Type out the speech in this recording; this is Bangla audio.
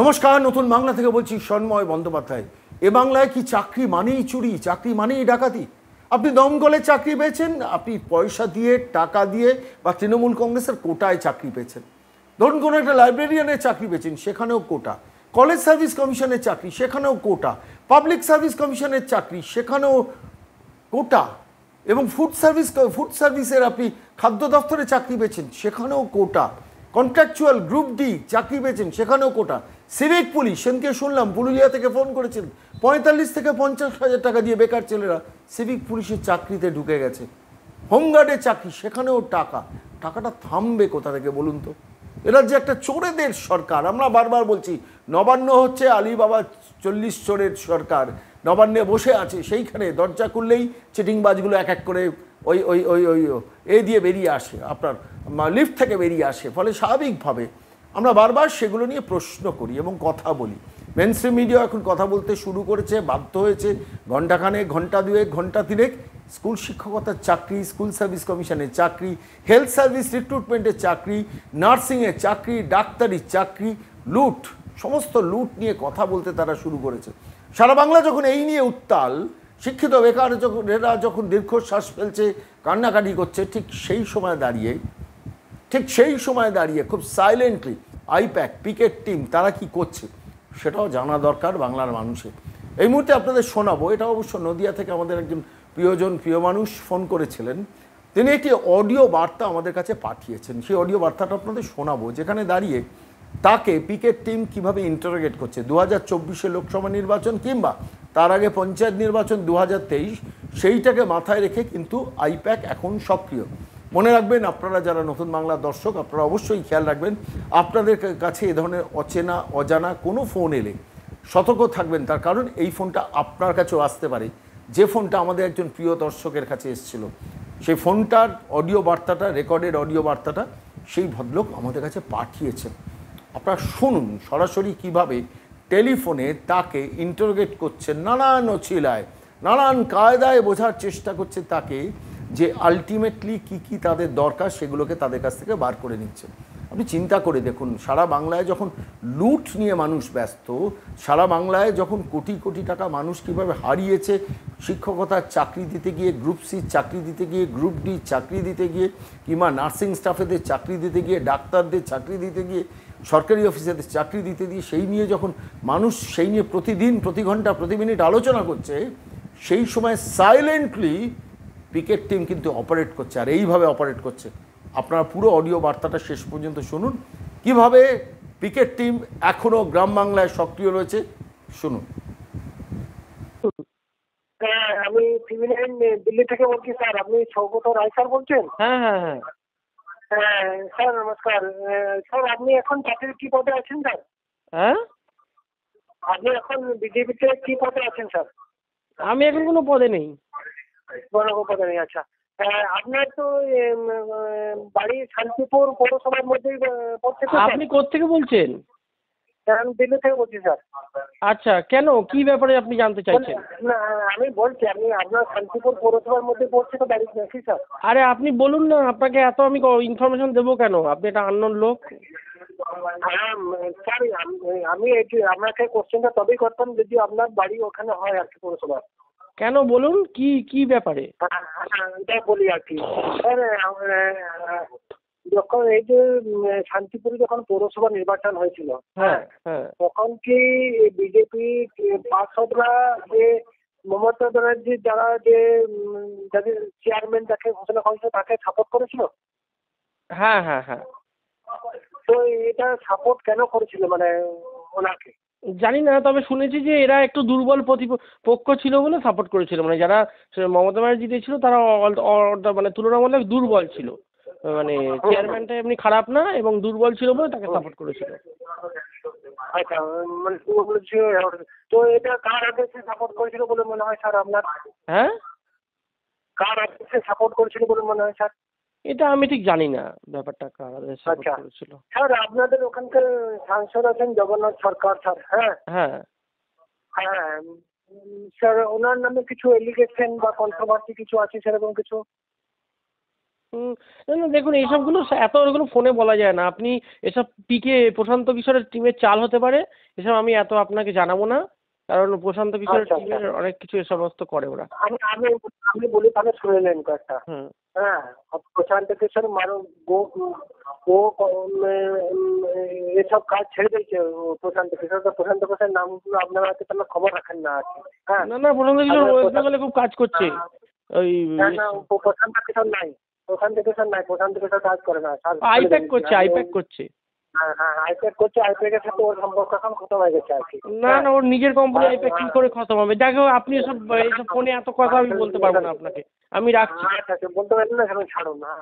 নমস্কার, নতুন বাংলা থেকে বলছি সন্ময় বন্দ্যোপাধ্যায়। এ বাংলায় কি চাকরি মানেই চুরি, চাকরি মানেই ডাকাতি? আপনি দমকলে চাকরি পেয়েছেন, আপনি পয়সা দিয়ে, টাকা দিয়ে বা তৃণমূল কংগ্রেসের কোটায় চাকরি পেয়েছেন। ধরুন কোনো একটা লাইব্রেরিয়ানের চাকরি পেয়েছেন, সেখানেও কোটা। কলেজ সার্ভিস কমিশনের চাকরি, সেখানেও কোটা। পাবলিক সার্ভিস কমিশনের চাকরি, সেখানেও কোটা। এবং ফুড সার্ভিস ফুড সার্ভিসের আপনি খাদ্য দপ্তরে চাকরি পেয়েছেন, সেখানেও কোটা। কন্ট্রাকচুয়াল গ্রুপ ডি চাকরি পেয়েছেন, সেখানেও কোটা। সিভিক পুলিশ সেনকে শুনলাম পুরুলিয়া থেকে ফোন করেছেন, পঁয়তাল্লিশ থেকে পঞ্চাশ হাজার টাকা দিয়ে বেকার ছেলেরা সিভিক পুলিশের চাকরিতে ঢুকে গেছে। হোমগার্ডের চাকরি, সেখানেও টাকা। টাকাটা থামবে কোথা থেকে বলুন তো? এরা যে একটা চোরেদের সরকার, আমরা বারবার বলছি, নবান্ন হচ্ছে আলিবাবা চল্লিশ চোরের সরকার, নবান্নে বসে আছে, সেইখানে দরজা খুললেই চিটিংবাজগুলো এক এক করে ওই ওই ওই ওই এ দিয়ে বেরিয়ে আসে আপনার লিফট থেকে বেরিয়ে আসে। ফলে স্বাভাবিকভাবে আমরা বারবার সেগুলো নিয়ে প্রশ্ন করি এবং কথা বলি। মেনস্ট্রিম মিডিয়া এখন কথা বলতে শুরু করেছে, বাধ্য হয়েছে। ঘণ্টাখানেক, ঘণ্টা দুয়েক, ঘণ্টা তিনেক। স্কুল শিক্ষকতার চাকরি, স্কুল সার্ভিস কমিশনের চাকরি হেলথ সার্ভিস রিক্রুটমেন্টের চাকরি নার্সিংয়ের চাকরি, ডাক্তারির চাকরি, লুট, সমস্ত লুট নিয়ে কথা বলতে তারা শুরু করেছে। সারা বাংলা যখন এই নিয়ে উত্তাল শিক্ষিত বেকার যখন, এরা যখন দীর্ঘশ্বাস ফেলছে, কান্নাকাটি করছে, ঠিক সেই সময় দাঁড়িয়ে, ঠিক সেই সময় দাঁড়িয়ে খুব সাইলেন্টলি আইপ্যাক পিকেট টিম তারা কি করছে? সেটাও জানা দরকার বাংলার মানুষের। এই মুহূর্তে আপনাদের শোনাবো, এটা অবশ্য নদিয়া থেকে আমাদের একজন প্রিয়জন, প্রিয় মানুষ ফোন করেছিলেন। তিনি একটি অডিও বার্তা আমাদের কাছে পাঠিয়েছেন। সেই অডিও বার্তাটা আপনাদের শোনাবো, যেখানে দাঁড়িয়ে তাকে পিকেট টিম কীভাবে ইন্টারোগেট করছে? দু হাজার চব্বিশে লোকসভা নির্বাচন কিংবা তার আগে পঞ্চায়েত নির্বাচন দু সেইটাকে মাথায় রেখে কিন্তু আইপ্যাক এখন সক্রিয়। মনে রাখবেন, আপনারা যারা নতুন বাংলার দর্শক, আপনারা অবশ্যই খেয়াল রাখবেন, আপনাদের কাছে এ ধরনের অচেনা, অজানা কোনো ফোন এলে সতর্ক থাকবেন। তার কারণ, এই ফোনটা আপনার কাছেও আসতে পারে। যে ফোনটা আমাদের একজন প্রিয় দর্শকের কাছে এসেছিল, সেই ফোনটার অডিও বার্তাটা রেকর্ডেড অডিও বার্তাটা সেই ভদ্রলোক আমাদের কাছে পাঠিয়েছেন। আপনারা শুনুন, সরাসরি কীভাবে টেলিফোনে তাকে ইন্টারোগেট করছেন, নানান অছিলায়, নানান কায়দায় বোঝার চেষ্টা করছে তাকে যে আলটিমেটলি কি কি তাদের দরকার সেগুলোকে তাদের কাছ থেকে বার করে নিচ্ছে। আপনি চিন্তা করে দেখুন, সারা বাংলায় যখন লুট নিয়ে মানুষ ব্যস্ত, সারা বাংলায় যখন কোটি কোটি টাকা মানুষ কীভাবে হারিয়েছে, শিক্ষকতার চাকরি দিতে গিয়ে গ্রুপ সি চাকরি দিতে গিয়ে গ্রুপ ডি চাকরি দিতে গিয়ে, কিংবা নার্সিং স্টাফেদের চাকরি দিতে গিয়ে, ডাক্তারদের চাকরি দিতে গিয়ে সরকারি অফিসারদের চাকরি দিতে দিয়ে সেই নিয়ে যখন মানুষ সেই নিয়ে প্রতিদিন প্রতি ঘণ্টা প্রতি মিনিট আলোচনা করছে সেই সময় সাইলেন্টলি পিকেট টিম কিন্তু অপারেট করছে আর এইভাবে অপারেট করছে। আপনারা পুরো অডিও বার্তাটা শেষ পর্যন্ত শুনুন। কীভাবে পিকেট টিম এখনও গ্রাম বাংলায় সক্রিয় রয়েছে শুনুন। হ্যাঁ আমি দিল্লি থেকে বলছি স্যার আপনি সৌগত রায় স্যার বলছেন? হ্যাঁ হ্যাঁ হ্যাঁ। হ্যাঁ স্যার নমস্কার। স্যার আপনি এখন চাকরির কি পদে আছেন স্যার? হ্যাঁ? আপনি এখন বিজেপিতে কি পদে আছেন স্যার? আমি এখন কোনো পদে নেই। কোনো পদে নেই আচ্ছা। আপনার তো বাড়ি শান্তিপুর পৌরসভার মধ্যেই পড়ছে আপনি কোত্থেকে বলছেন? হ্যাঁ, আমি দিল্লি থেকে বলছি স্যার আচ্ছা কেন? কি ব্যাপারে আপনি জানতে চাইছেন? না আমি বলছি আপনি আপনার শান্তিপুর পৌরসভার মধ্যে পড়ছে তো বাড়ি নাকি স্যার আরে আপনি বলুন না আপনাকে এত আমি ইনফরমেশন দেবো কেন? আপনি একটা আননোন লোক। হ্যাঁ স্যার আমি- আমি এটি আপনাকে কোশ্চেনটা তবেই করতাম যদি আপনার বাড়ি ওখানে হয় আর কি পৌরসভা কেন বলুন? কি কি ব্যাপারে? এটাই বলি আর কি। স্যার যখন এই যে শান্তিপুরে যখন পৌরসভা নির্বাচন হয়েছিল হ্যাঁ হ্যাঁ তখন কি বিজেপি পার্ষদরা যে মমতা ব্যানার্জি যারা যে যাদের চেয়ারম্যান যাকে ঘোষণা করেছিল তাকে সাপোর্ট করেছিল? হ্যাঁ হ্যাঁ হ্যাঁ। তো এটা সাপোর্ট কেন করেছিল মানে ওনাকে? জানি না তবে শুনেছি যে এরা একটু দুর্বল প্রতিপ- পক্ষ ছিল বলে সাপোর্ট করেছিল। মানে যারা মমতা ব্যানার্জি ছিল তারা মানে তুলনামূলক দুর্বল ছিল। মানে চেয়ারম্যানটা এমনি খারাপ না এবং দুর্বল ছিল বলে তাকে সাপোর্ট করেছিল। আচ্ছা মানে তো এটা কার আদেশে সাপোর্ট করেছিল বলে মনে হয় স্যার আপনার? হ্যাঁ? কার আদেশে সাপোর্ট করেছিল বলে মনে হয় স্যার? এটা আমি ঠিক জানি না ব্যাপারটা কারা সাপোর্ট আচ্ছা। করেছিল। স্যার আপনাদের ওখানকার সাংসদ আছেন জগন্নাথ সরকার স্যার হ্যাঁ? হ্যাঁ। হ্যাঁ স্যার ওনার নামে কিছু এলিগেশন বা কন্ট্রোভার্সি কিছু আছে সেরকম কিছু? হুম না না দেখুন এইসবগুলো এত ওগুলো ফোনে বলা যায় না। আপনি এসব পিকে প্রশান্ত কিশোরের টিমের চাল হতে পারে এসব আমি এত আপনাকে জানাব না কারণ প্রশান্ত কিশোরের আচ্ছা, আচ্ছা। টিমের অনেক কিছু এ সমস্ত করে ওরা। আমি আমি আমি বলি তাহলে শুনে নেন কয়েকটা। হ্যাঁ প্রশান্ত কিশোর মানুষ ও ও এসব কাজ ছেড়ে দিয়েছে প্রশান্ত কিশোর। তো প্রশান্ত কিশোর নামগুলো আপনারা হয়তো তাহলে খবর রাখেন না আর কি। হ্যাঁ। না না প্রশান্ত কিশোর আচ্ছা, ওয়েস্ট বেঙ্গলে খুব কাজ করছে। ওই না না প্রশান্ত কিশোর নাই। প্রশান্ত স্যার নাই ওখান থেকে স্যার কাজ করে না আইপ্যাক করছে আইপ্যাক করছে। হ্যাঁ হ্যাঁ আইপ্যাক করছে আইপ্যাকের সাথে ওর সম্পর্ক এখন খতম হয়ে গেছে আর কি। না না ওর নিজের কোম্পানি আইপ্যাক কি করে খতম হবে? দেখো আপনি এসব এইসব ফোনে এত কথা আমি বলতে পারব না আপনাকে। আমি রাখছি। আচ্ছা আচ্ছা বলতে পারবেন না এখন ছাড়ুন না